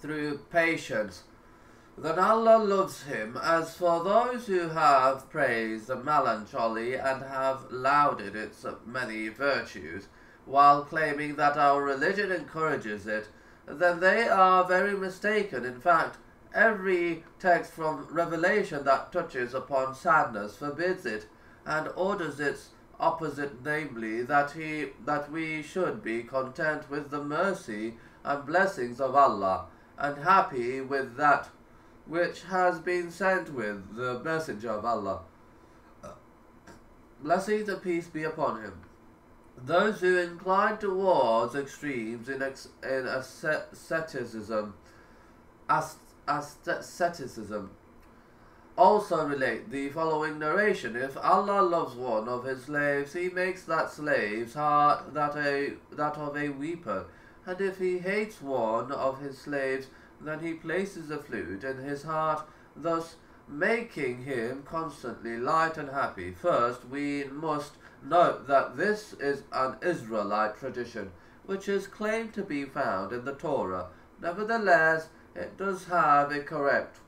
through patience, then Allah loves him. As for those who have praised melancholy and have lauded its many virtues, while claiming that our religion encourages it, then they are very mistaken. In fact, every text from Revelation that touches upon sadness forbids it and orders its opposite, namely that he that we should be content with the mercy and blessings of Allah and happy with that which has been sent with the messenger of Allah. Blessings and peace be upon him. Those who incline towards extremes in, ex, in asceticism, asceticism also relate the following narration. If Allah loves one of his slaves, he makes that slave's heart that, a, that of a weeper. And if he hates one of his slaves, then he places a flute in his heart, thus making him constantly light and happy. First, we must note that this is an Israelite tradition, which is claimed to be found in the Torah. Nevertheless, it does have a correct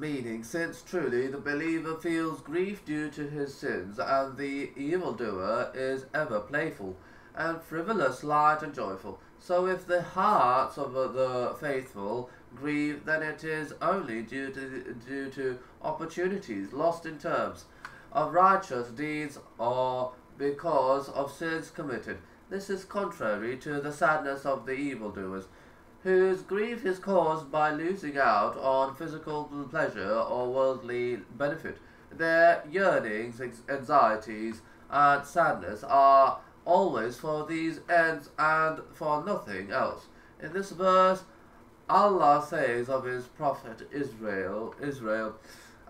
meaning, since truly the believer feels grief due to his sins, and the evildoer is ever playful and frivolous, light and joyful. So if the hearts of the faithful grieve, then it is only due to, due to opportunities lost in terms of righteous deeds or because of sins committed. This is contrary to the sadness of the evildoers, whose grief is caused by losing out on physical pleasure or worldly benefit. Their yearnings, anxieties, and sadness are always for these ends and for nothing else. In this verse, Allah says of his prophet Israel, Israel,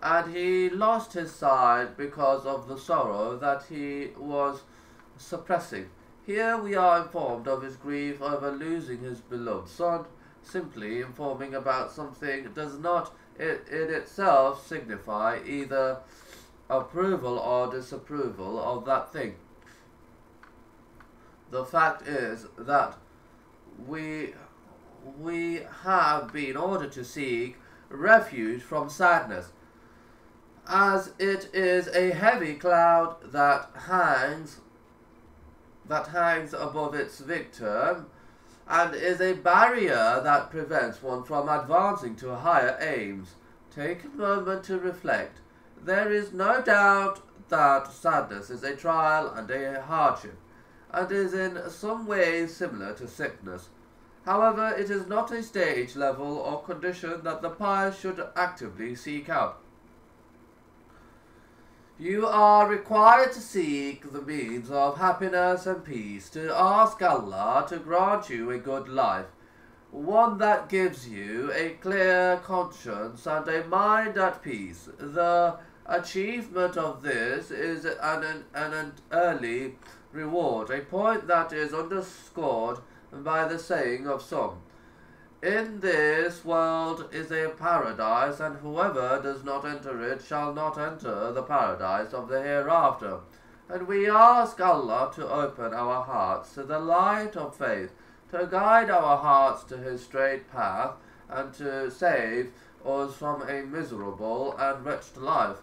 and he lost his sight because of the sorrow that he was suppressing. Here we are informed of his grief over losing his beloved son. Simply informing about something does not in itself signify either approval or disapproval of that thing. The fact is that we we have been ordered to seek refuge from sadness, as it is a heavy cloud that hangs that hangs above its victim and is a barrier that prevents one from advancing to higher aims. Take a moment to reflect. There is no doubt that sadness is a trial and a hardship and is in some ways similar to sickness. However, it is not a stage, level, or condition that the pious should actively seek out. You are required to seek the means of happiness and peace, to ask Allah to grant you a good life, one that gives you a clear conscience and a mind at peace. The achievement of this is an, an, an early reward, a point that is underscored by the saying of some. In this world is a paradise, and whoever does not enter it shall not enter the paradise of the hereafter. And we ask Allah to open our hearts to the light of faith, to guide our hearts to His straight path, and to save us from a miserable and wretched life.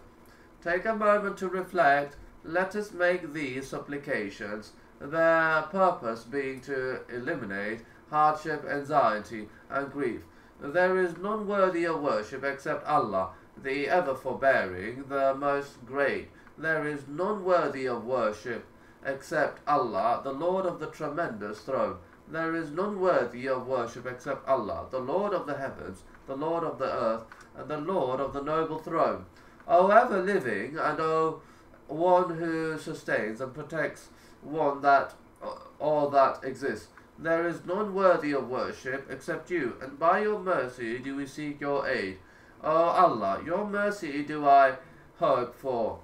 Take a moment to reflect let us make these supplications, their purpose being to eliminate hardship, anxiety, and grief. There is none worthy of worship except Allah, the ever forbearing, the most great. There is none worthy of worship except Allah, the Lord of the tremendous throne. There is none worthy of worship except Allah, the Lord of the heavens, the Lord of the earth, and the Lord of the noble throne. O ever living, and O one who sustains and protects one that all that exists. There is none worthy of worship except you, and by your mercy do we seek your aid. O Allah, your mercy do I hope for.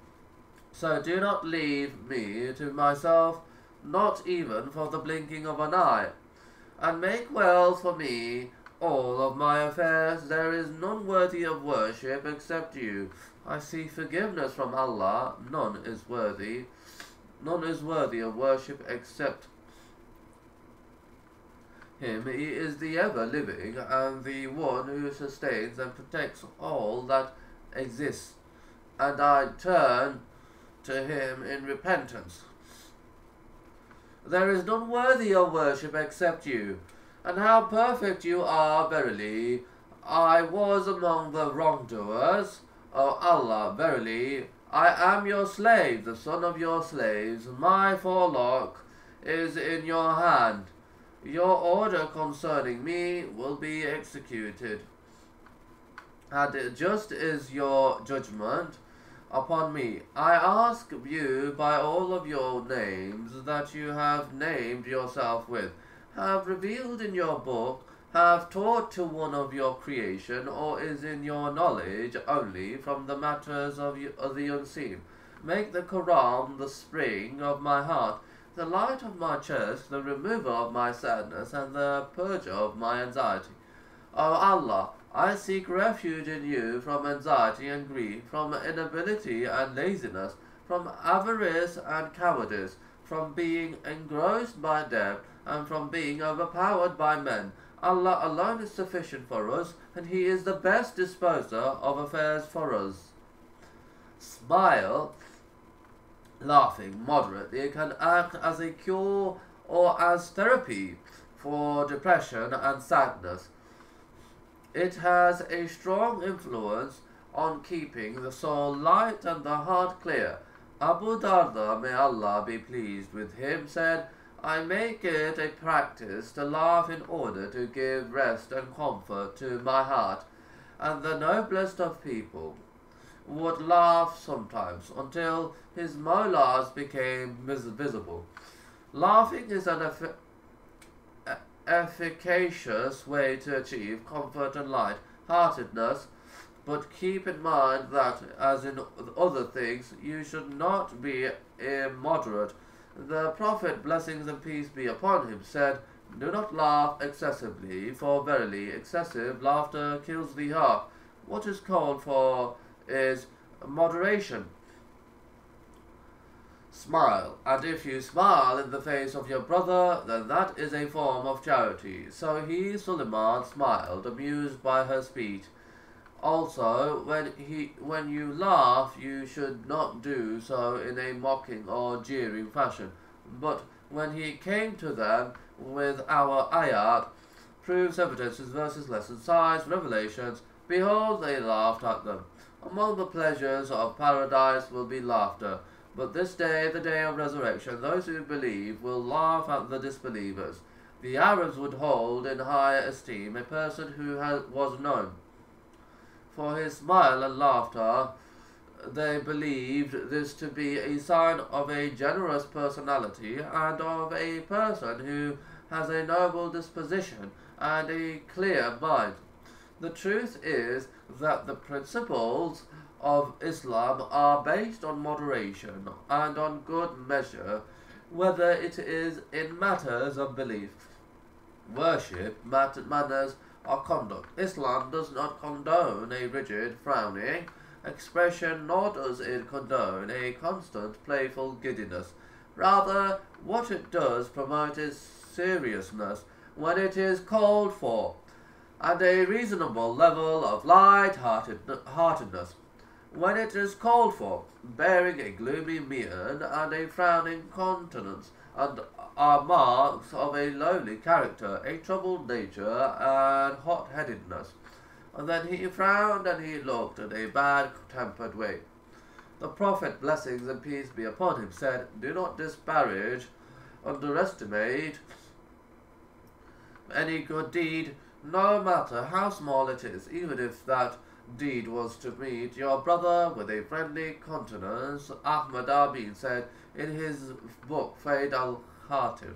So do not leave me to myself, not even for the blinking of an eye, and make well for me all of my affairs. There is none worthy of worship except you. I seek forgiveness from Allah. None is worthy. None is worthy of worship except him he is the ever living and the one who sustains and protects all that exists. And I turn to him in repentance. There is none worthy of worship except you, and how perfect you are, verily. I was among the wrongdoers. O Allah, verily, I am your slave, the son of your slaves. My forelock is in your hand. Your order concerning me will be executed. And just is your judgment upon me. I ask you by all of your names that you have named yourself with, have revealed in your book, have taught to one of your creation, or is in your knowledge only from the matters of, the unseen. Make the Quran the spring of my heart the light of my chest, the remover of my sadness, and the purger of my anxiety. O Allah, I seek refuge in you from anxiety and grief, from inability and laziness, from avarice and cowardice, from being engrossed by debt, and from being overpowered by men. Allah alone is sufficient for us, and He is the best disposer of affairs for us. Smile laughing moderately can act as a cure or as therapy for depression and sadness. It has a strong influence on keeping the soul light and the heart clear. Abu Darda, may Allah be pleased with him, said, I make it a practice to laugh in order to give rest and comfort to my heart, and the noblest of people would laugh sometimes until his molars became visible. Laughing is an effi- efficacious way to achieve comfort and light heartedness, but keep in mind that, as in other things, you should not be immoderate. The Prophet, blessings and peace be upon him, said, Do not laugh excessively, for verily excessive laughter kills the heart. What is called for is moderation. Smile, and if you smile in the face of your brother, then that is a form of charity. So he, Suleiman, smiled, amused by her speech. Also, when he when you laugh, you should not do so in a mocking or jeering fashion. But when he came to them with our ayat, proofs, evidences, verses, lessons, signs, revelations, behold, they laughed at them. Among the pleasures of paradise will be laughter. But this day, the day of resurrection, those who believe will laugh at the disbelievers. The Arabs would hold in high esteem a person who was known. For his smile and laughter, they believed this to be a sign of a generous personality and of a person who has a noble disposition and a clear mind. The truth is that the principles of Islam are based on moderation and on good measure, whether it is in matters of belief, worship, manners, or conduct. Islam does not condone a rigid, frowning expression, nor does it condone a constant, playful giddiness. Rather, what it does promote is seriousness when it is called for and a reasonable level of light-heartedness when it is called for, bearing a gloomy mien and a frowning countenance, and are marks of a lowly character, a troubled nature, and hot-headedness. And then he frowned and he looked in a bad-tempered way. The Prophet, blessings and peace be upon him, said, Do not disparage, underestimate any good deed no matter how small it is, even if that deed was to meet your brother with a friendly countenance, Ahmad Amin said in his book Faid al-Khatir.